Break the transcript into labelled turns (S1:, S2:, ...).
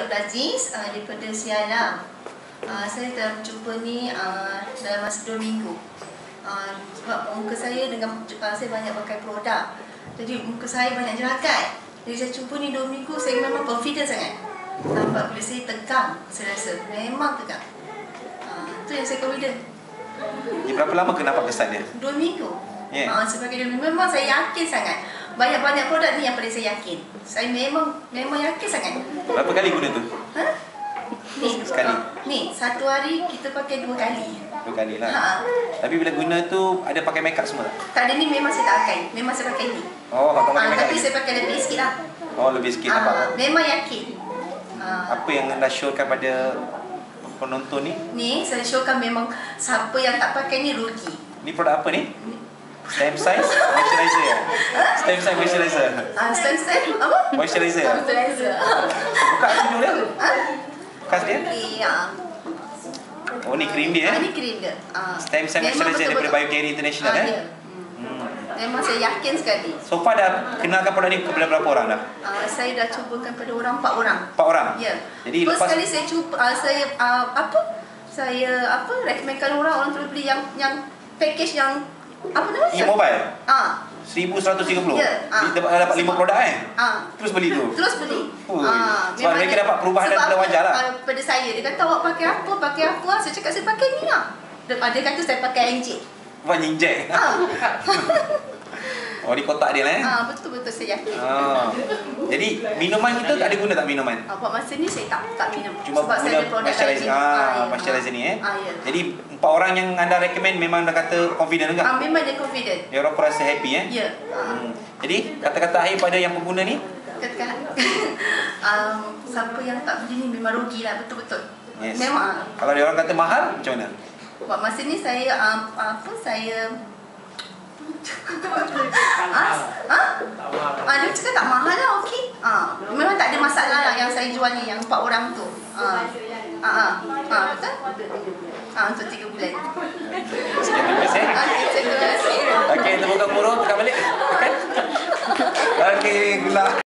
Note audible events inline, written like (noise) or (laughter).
S1: Abdul Aziz uh, daripada Sialam. Uh, saya telah berjumpa ni uh, dalam masa 2 minggu. Uh, sebab muka saya dengan uh, saya banyak pakai produk. Jadi muka saya banyak jerakat. Jadi saya jumpa ni 2 minggu saya memang confident sangat. Nampak bila saya tegang, saya rasa memang tegang. Uh, tu yang saya confident.
S2: Berapa lama ke nampak kesan dia?
S1: 2 minggu.
S2: Ya.
S1: Uh, sebagai dia memang saya yakin sangat. Banyak-banyak produk ni yang paling saya yakin. Saya memang memang yakin sangat.
S2: Berapa kali guna tu?
S1: Ha? Ni,
S2: Sekali.
S1: uh, ni, satu hari kita pakai dua kali.
S2: Dua kali lah.
S1: Ha.
S2: Tapi bila guna tu ada pakai make up semua tak?
S1: Tak ada ni memang saya tak pakai. Memang saya pakai ni.
S2: Oh, tak pakai
S1: Ah,
S2: up.
S1: tapi saya pakai lebih sikit lah.
S2: Oh, lebih sikit
S1: Ah,
S2: nampak.
S1: memang yakin. Ah,
S2: Apa yang anda showkan pada penonton ni?
S1: ni saya showkan memang siapa yang tak pakai ni rugi.
S2: Ni produk apa ni? Stem size moisturizer ya? Stem size moisturizer.
S1: Ah, stand stand apa?
S2: Moisturizer.
S1: Moisturizer.
S2: Buka senyum dia.
S1: Ah,
S2: Kas dia.
S1: ah.
S2: Oh, ni krim dia
S1: Ah,
S2: eh?
S1: ni krim dia. Ah.
S2: Stem
S1: Memang
S2: moisturizer daripada. Biocare International
S1: Ah,
S2: eh?
S1: ya. Hmm. Memang saya yakin sekali.
S2: So far dah kenalkan produk ni kepada berapa orang dah?
S1: Ah, saya dah cubakan pada orang empat orang.
S2: Empat orang?
S1: Ya.
S2: Jadi
S1: First
S2: lepas
S1: kali saya cuba uh, saya uh, apa? Saya apa rekomenkan orang orang terus beli yang yang package yang apa nama?
S2: E-mobile
S1: Ah,
S2: 1130.
S1: Ya, ah.
S2: Dia dapat, dapat 5
S1: Sebab-
S2: produk eh?
S1: ah.
S2: Terus beli tu.
S1: Terus beli. Ah,
S2: sebab mereka
S1: dia-
S2: dapat perubahan
S1: sebab
S2: dan
S1: apa,
S2: wajar lah.
S1: ah, pada saya dia kata awak pakai apa? Pakai apa? Saya cakap saya pakai ni lah. Dia, dia kata saya pakai enjek.
S2: Buat injek.
S1: Ah. (laughs) (laughs)
S2: Oh, di kotak dia lah eh?
S1: ah, betul betul saya yakin.
S2: Ah. Jadi minuman kita tak ada guna tak minuman?
S1: Ah, buat masa ni saya tak tak minum.
S2: Cuma
S1: sebab saya
S2: guna moisturizer.
S1: lain.
S2: Ah,
S1: ya.
S2: moisturizer ni eh.
S1: Ah, ya.
S2: Jadi empat orang yang anda recommend memang dah kata confident juga.
S1: Ah, memang dia confident.
S2: Dia orang pun rasa happy eh.
S1: Ya. Ah.
S2: Hmm. Jadi kata-kata akhir pada yang pengguna ni?
S1: Katakan (laughs) um, siapa yang tak beli ni memang rugi lah betul-betul.
S2: Yes.
S1: Memang.
S2: Kalau dia orang kata mahal, macam mana?
S1: Buat masa ni saya um, apa saya (laughs) ah, ah? ah, dia cakap tak mahal lah, okey. Ah, memang tak ada masalah lah yang saya jual ni, yang empat orang tu. Ah, ah, ah, ah betul? Ah, untuk tiga bulan.
S2: Sekian terima kasih.
S1: Ah, terima kasih.
S2: Okey, tepuk tangan murung, tekan balik. Tekan. Okey, (laughs) gelap.